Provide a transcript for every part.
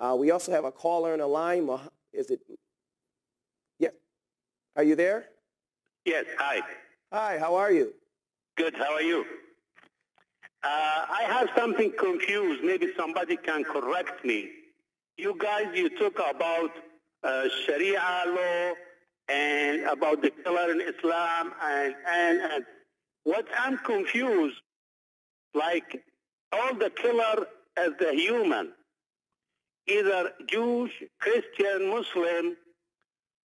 Uh, we also have a caller on the line. Is it? Yeah. Are you there? Yes. Hi. Hi. How are you? Good. How are you? Uh, I have something confused. Maybe somebody can correct me. You guys, you talk about uh, Sharia law and about the killer in Islam, and, and, and what I'm confused, like all the killer as the human, either Jewish, Christian, Muslim,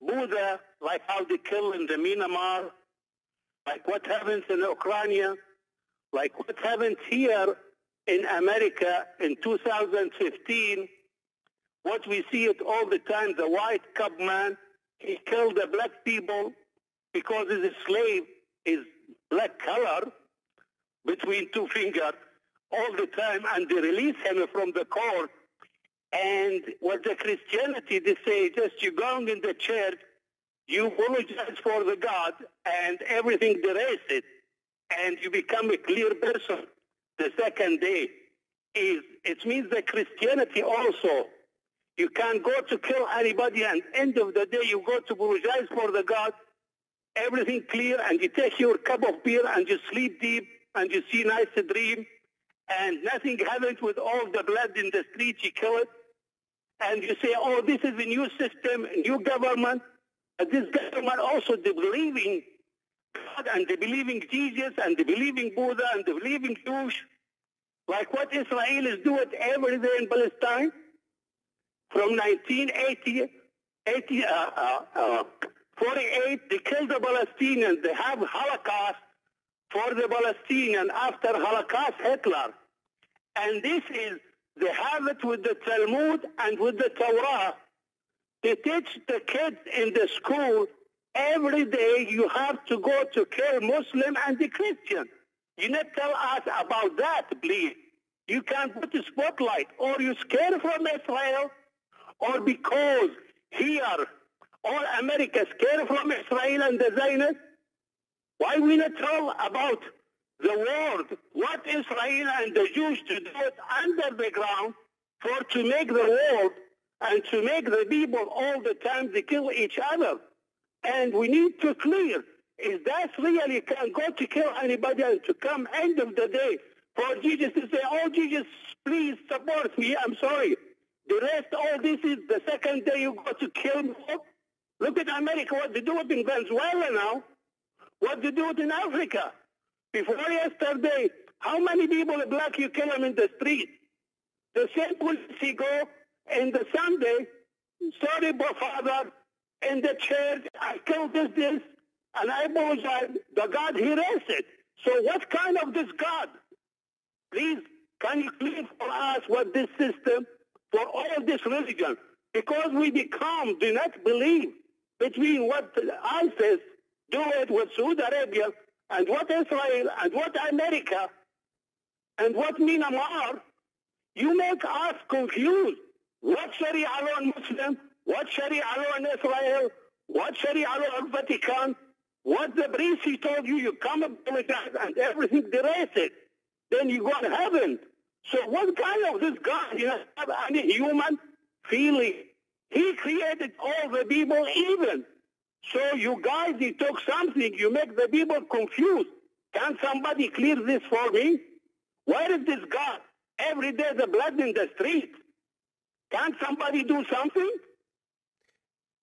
Buddha, like how they kill in the Myanmar, like what happens in Ukraine, like what happens here in America in 2015, what we see it all the time, the white cub man, he killed the black people because he's a slave, is black color between two fingers all the time, and they release him from the court. And what the Christianity, they say, just you going in the church, you apologize for the God, and everything it, and you become a clear person. The second day is it means that Christianity also. You can't go to kill anybody, and end of the day you go to apologize for the God. Everything clear, and you take your cup of beer and you sleep deep, and you see nice dream, and nothing happens with all the blood in the street, You kill it, and you say, "Oh, this is a new system, new government." And this government also the believing God and the believing Jesus and the believing Buddha and the believing Jews, like what Israel is doing every day in Palestine from 1980, 80, uh, uh, uh, 48, they killed the Palestinians. They have Holocaust for the Palestinian after Holocaust Hitler. And this is, they have it with the Talmud and with the Torah. They teach the kids in the school every day you have to go to kill Muslim and the Christian. You not tell us about that, please. You can put a spotlight, or you scared from Israel, or because here all America scared from Israel and the Zionists. Why we not tell about the world what Israel and the Jews to do it under the ground for to make the world and to make the people all the time they kill each other. And we need to clear, is that really can go to kill anybody and to come end of the day for Jesus to say, oh, Jesus, please support me. I'm sorry. The rest, all this is the second day you go to kill. Look at America, what they do it in Venezuela now. What they do it in Africa. Before yesterday, how many people black you kill them in the street? The same police go in the Sunday, sorry, father, in the church, I killed this, this, and I apologize. The God, he raised it. So what kind of this God? Please, can you please for us what this system, for all this religion, because we become, do not believe between what ISIS do it with Saudi Arabia and what Israel and what America and what Myanmar, you make us confused. What Sharia law in Muslim, what Sharia law in Israel, what Sharia law in Vatican, what the priest he told you, you come apologize and everything erase it. Then you go to heaven. So what kind of this God, you know, have any human feeling? He created all the people even. So you guys, you took something, you make the people confused. Can somebody clear this for me? Where is this God? Every day the blood in the street. Can somebody do something?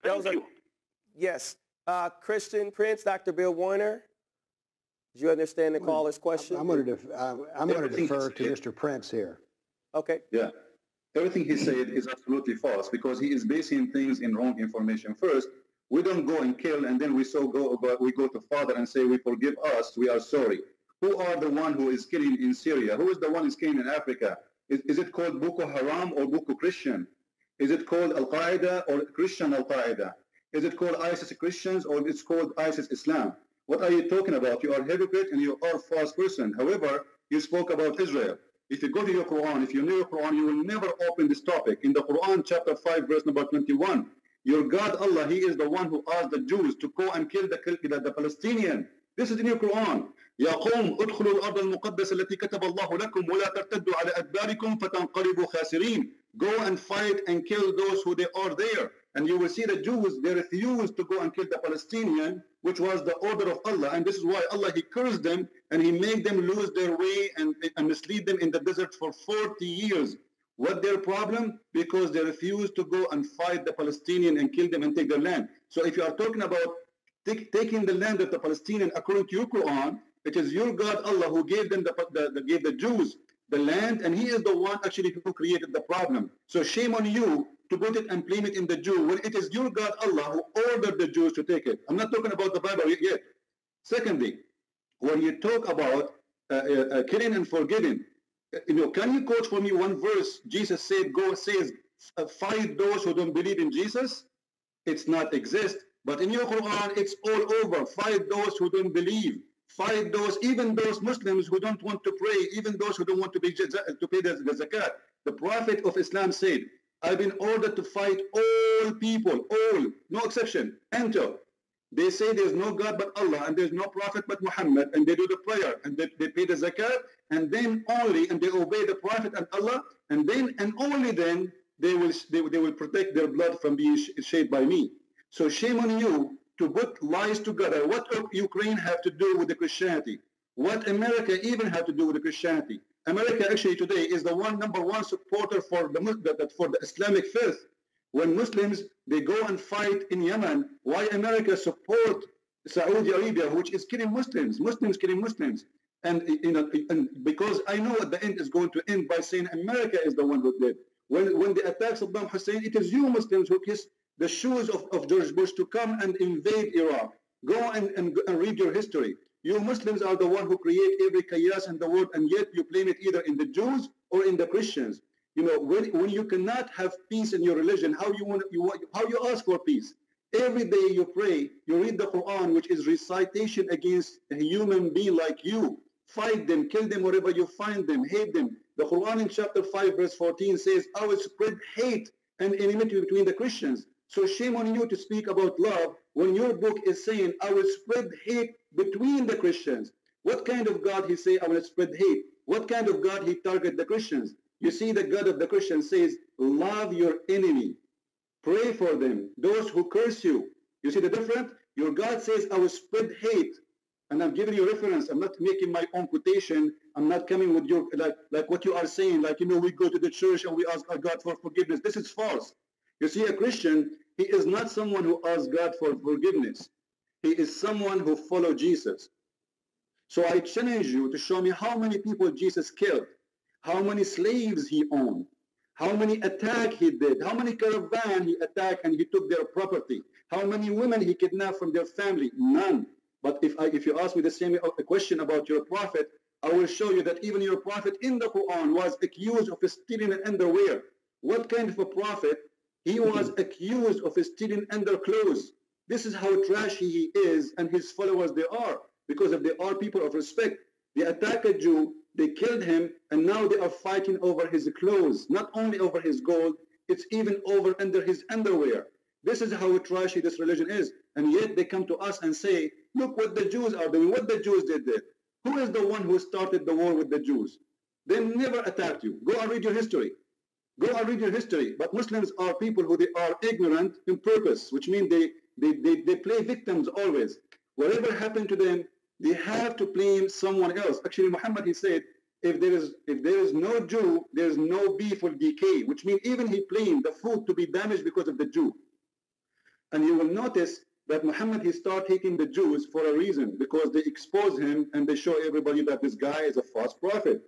Thank Those you. Yes. Uh, Christian Prince, Dr. Bill Warner, do you understand the caller's question? I'm going to, def- uh, I'm going to defer to Mr. Prince here. Okay. Yeah. Everything he said is absolutely false because he is basing things in wrong information. First, we don't go and kill and then we so go we go to Father and say we forgive us, we are sorry. Who are the one who is killing in Syria? Who is the one who is killing in Africa? Is, is it called Boko Haram or Boko Christian? Is it called Al Qaeda or Christian Al Qaeda? Is it called ISIS Christians or it's called ISIS Islam? What are you talking about? You are hypocrite and you are false person. However, you spoke about Israel. If you go to your Quran, if you know your Quran, you will never open this topic. In the Quran, chapter 5, verse number 21, your God, Allah, He is the one who asked the Jews to go and kill the, the, the Palestinian. This is in your Quran. يا قوم ادخلوا الأرض المقدسة التي كتب الله لكم ولا ترتدوا على أدباركم فتنقلبوا خاسرين. Go and fight and kill those who they are there. And you will see the Jews, they refused to go and kill the Palestinian, which was the order of Allah. And this is why Allah, He cursed them and He made them lose their way and, and mislead them in the desert for 40 years. What their problem? Because they refuse to go and fight the Palestinian and kill them and take their land. So if you are talking about take, taking the land of the Palestinian according to your Quran, it is your God Allah who gave them the, the, the gave the Jews the land, and He is the one actually who created the problem. So shame on you to put it and blame it in the Jew when it is your God Allah who ordered the Jews to take it. I'm not talking about the Bible yet. Secondly, when you talk about uh, uh, uh killing and forgiving, you know, can you quote for me one verse Jesus said, go says, uh, fight those who don't believe in Jesus? It's not exist. But in your Quran, it's all over. Fight those who don't believe. Fight those, even those Muslims who don't want to pray, even those who don't want to, be, to pay the, the zakat. The Prophet of Islam said, I've been ordered to fight all people, all, no exception, enter. They say there's no God but Allah and there's no Prophet but Muhammad and they do the prayer and they, they pay the zakat and then only and they obey the Prophet and Allah and then and only then they will they, they will protect their blood from being shed by me. So shame on you to put lies together. What Ukraine have to do with the Christianity? What America even have to do with the Christianity? America actually today is the one number one supporter for the for the Islamic faith. When Muslims they go and fight in Yemen, why America support Saudi Arabia, which is killing Muslims, Muslims killing Muslims, and you know, and because I know at the end is going to end by saying America is the one who did. When when they attack Saddam Hussein, it is you Muslims who kiss the shoes of, of George Bush to come and invade Iraq. Go and, and, and read your history. You Muslims are the one who create every chaos in the world, and yet you blame it either in the Jews or in the Christians. You know, when, when you cannot have peace in your religion, how you want you want how you ask for peace? Every day you pray, you read the Quran, which is recitation against a human being like you. Fight them, kill them wherever you find them, hate them. The Quran in chapter 5, verse 14 says, I will spread hate and enmity between the Christians. So shame on you to speak about love when your book is saying, I will spread hate between the Christians. What kind of God he say, I will spread hate? What kind of God he target the Christians? You see the God of the Christian says, love your enemy. Pray for them, those who curse you. You see the difference? Your God says, I will spread hate. And I'm giving you reference. I'm not making my own quotation. I'm not coming with your, like, like what you are saying, like, you know, we go to the church and we ask our God for forgiveness. This is false. You see, a Christian, he is not someone who asks God for forgiveness. He is someone who follows Jesus. So I challenge you to show me how many people Jesus killed, how many slaves he owned, how many attack he did, how many caravan he attacked and he took their property, how many women he kidnapped from their family, none. But if, I, if you ask me the same uh, question about your prophet, I will show you that even your prophet in the Quran was accused of stealing an underwear. What kind of a prophet he was mm-hmm. accused of stealing underclothes. This is how trashy he is and his followers they are. Because if they are people of respect, they attack a Jew, they killed him, and now they are fighting over his clothes. Not only over his gold, it's even over under his underwear. This is how trashy this religion is. And yet they come to us and say, look what the Jews are doing, what the Jews did there. Who is the one who started the war with the Jews? They never attacked you. Go and read your history. Go and read your history. But Muslims are people who they are ignorant in purpose, which means they, they, they, they play victims always. Whatever happened to them, they have to blame someone else. Actually, Muhammad, he said, if there is if there is no Jew, there is no beef or decay, which means even he blamed the food to be damaged because of the Jew. And you will notice that Muhammad, he start hating the Jews for a reason, because they expose him and they show everybody that this guy is a false prophet.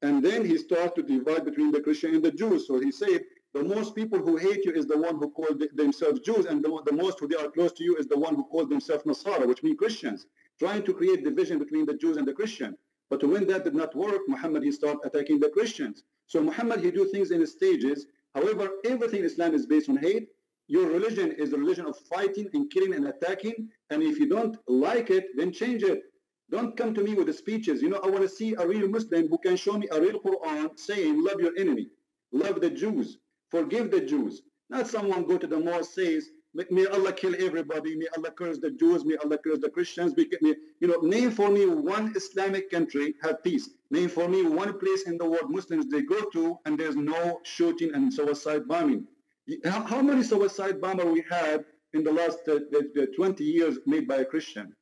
And then he starts to divide between the Christian and the Jews. So he said, the most people who hate you is the one who call themselves Jews, and the, the most who they are close to you is the one who calls themselves Nasara, which means Christians, trying to create division between the Jews and the Christian. But when that did not work, Muhammad, he started attacking the Christians. So Muhammad, he do things in stages. However, everything in Islam is based on hate. Your religion is a religion of fighting and killing and attacking. And if you don't like it, then change it. Don't come to me with the speeches. You know, I want to see a real Muslim who can show me a real Quran saying, love your enemy, love the Jews, forgive the Jews. Not someone go to the mosque says, may- Allah kill everybody, may Allah curse the Jews, may Allah curse the Christians. may- You know, name for me one Islamic country have peace. Name for me one place in the world Muslims they go to and there's no shooting and suicide bombing. How, how many suicide bomber we had in the last uh, uh, 20 years made by a Christian?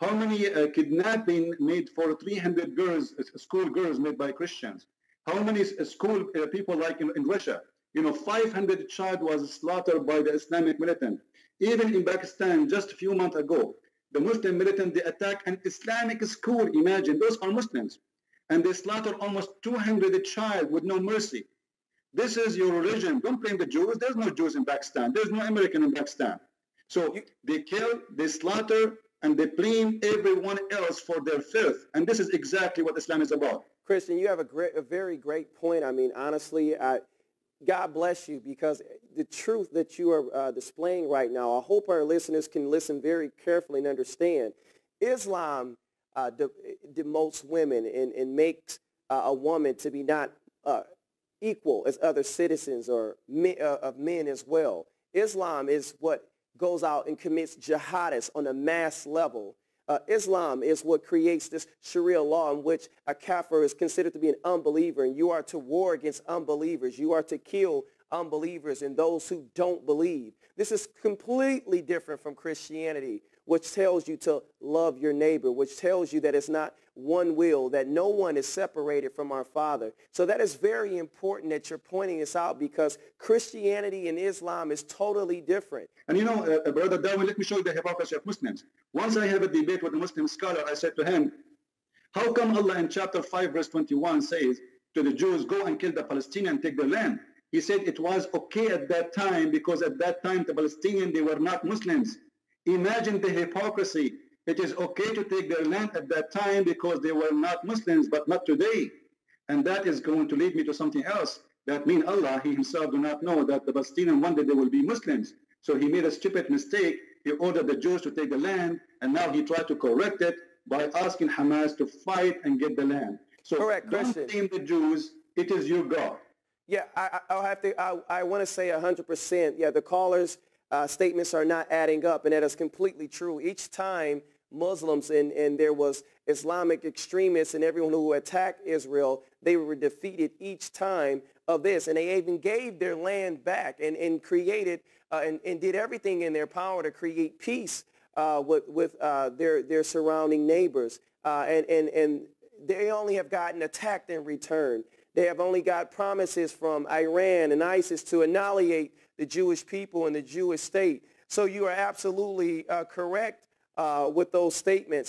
How many uh, kidnapping made for 300 girls, uh, school girls made by Christians? How many school uh, people like in, in Russia? You know, 500 child was slaughtered by the Islamic militant. Even in Pakistan, just a few months ago, the Muslim militant, they attack an Islamic school. Imagine, those are Muslims. And they slaughtered almost 200 child with no mercy. This is your religion. Don't blame the Jews. There's no Jews in Pakistan. There's no American in Pakistan. So they kill, they slaughter, and they blame everyone else for their filth. And this is exactly what Islam is about. Christian, you have a, great, a very great point. I mean, honestly, I, God bless you because the truth that you are uh, displaying right now, I hope our listeners can listen very carefully and understand. Islam uh, de- demotes women and, and makes uh, a woman to be not uh, equal as other citizens or uh, of men as well. Islam is what goes out and commits jihadists on a mass level. Uh, Islam is what creates this Sharia law in which a kafir is considered to be an unbeliever and you are to war against unbelievers. You are to kill unbelievers and those who don't believe. This is completely different from Christianity, which tells you to love your neighbor, which tells you that it's not one will, that no one is separated from our Father. So that is very important that you're pointing this out because Christianity and Islam is totally different. And you know, uh, Brother Darwin, let me show you the hypocrisy of Muslims. Once I have a debate with a Muslim scholar, I said to him, how come Allah in chapter 5, verse 21 says to the Jews, go and kill the Palestinian, take their land? He said it was okay at that time because at that time the Palestinians, they were not Muslims. Imagine the hypocrisy. It is okay to take their land at that time because they were not Muslims, but not today. And that is going to lead me to something else. That means Allah, He Himself do not know that the Palestinians one day they will be Muslims. So He made a stupid mistake. He ordered the Jews to take the land, and now He tried to correct it by asking Hamas to fight and get the land. So Correct, don't Christian. blame the Jews. It is your God. Yeah, I, I- I'll have to, I, I want to say 100%. Yeah, the caller's uh, statements are not adding up, and that is completely true. Each time Muslims and, and there was Islamic extremists and everyone who attacked Israel, they were defeated each time of this. And they even gave their land back and, and created uh, and, and did everything in their power to create peace uh, with, with uh, their, their surrounding neighbors. Uh, and, and, and they only have gotten attacked in return. They have only got promises from Iran and ISIS to annihilate the Jewish people and the Jewish state. So you are absolutely uh, correct uh, with those statements.